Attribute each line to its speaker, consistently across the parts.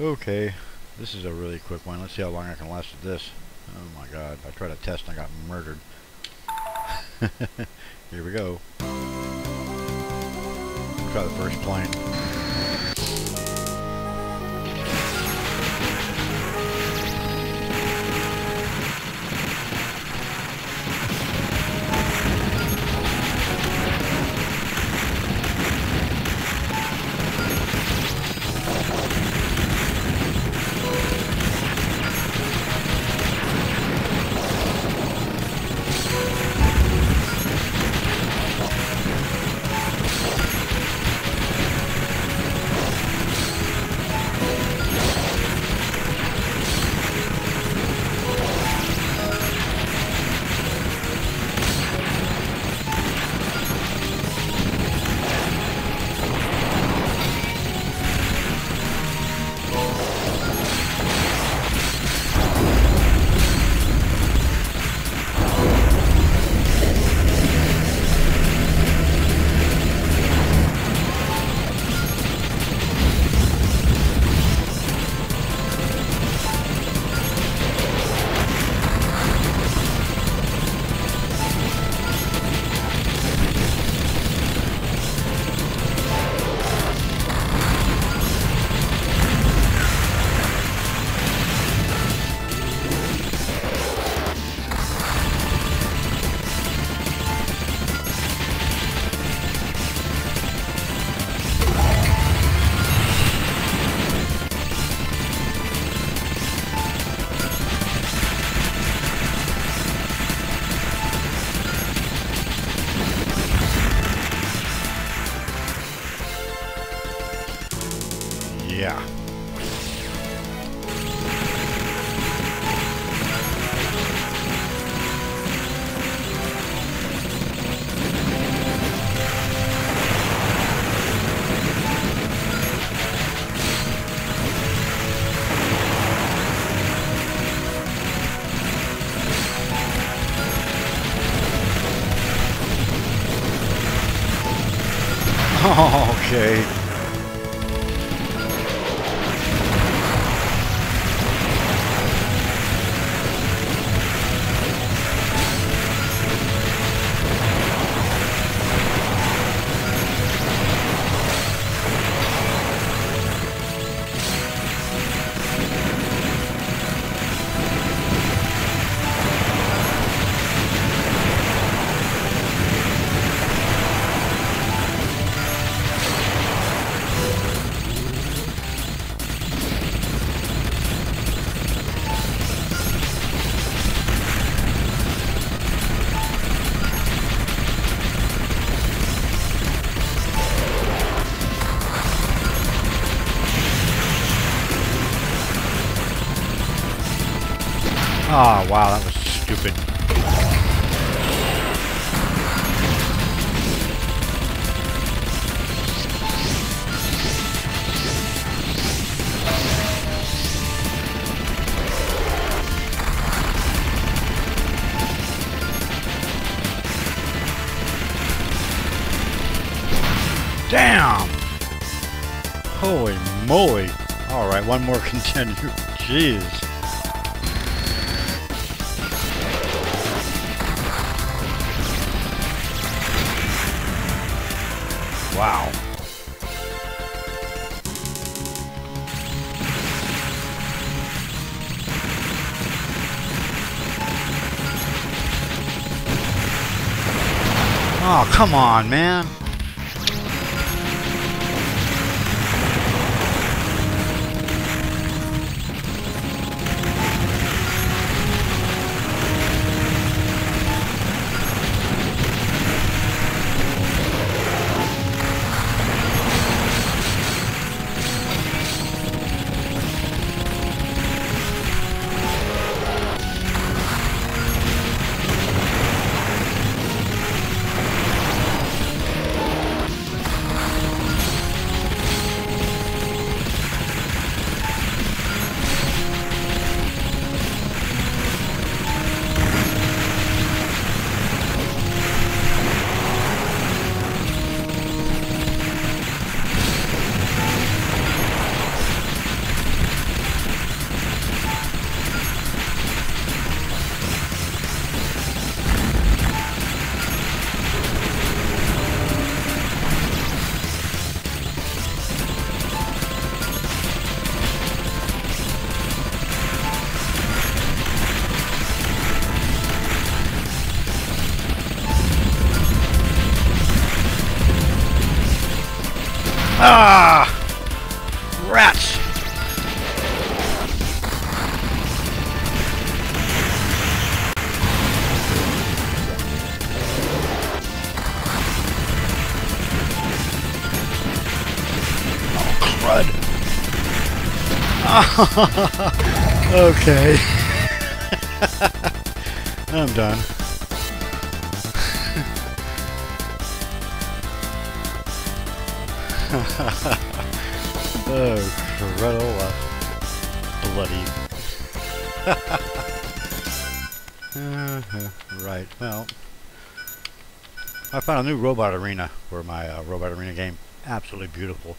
Speaker 1: Okay, this is a really quick one. Let's see how long I can last with this. Oh my god, I tried a test and I got murdered. Here we go. Try the first plane. Yeah. okay. Oh, wow, that was stupid. Damn! Holy moly! Alright, one more continue. Jeez. Oh, come on, man. Ah! Rats! Oh, crud! okay. I'm done. Oh, Crudola. Bloody. uh, right, well. I found a new robot arena for my uh, robot arena game. Absolutely beautiful.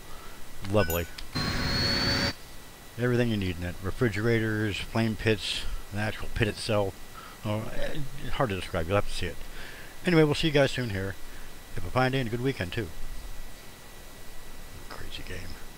Speaker 1: Lovely. Everything you need in it. Refrigerators, flame pits, the actual pit itself. Oh, eh, hard to describe. You'll have to see it. Anyway, we'll see you guys soon here. Have a fine day and a good weekend, too. Game.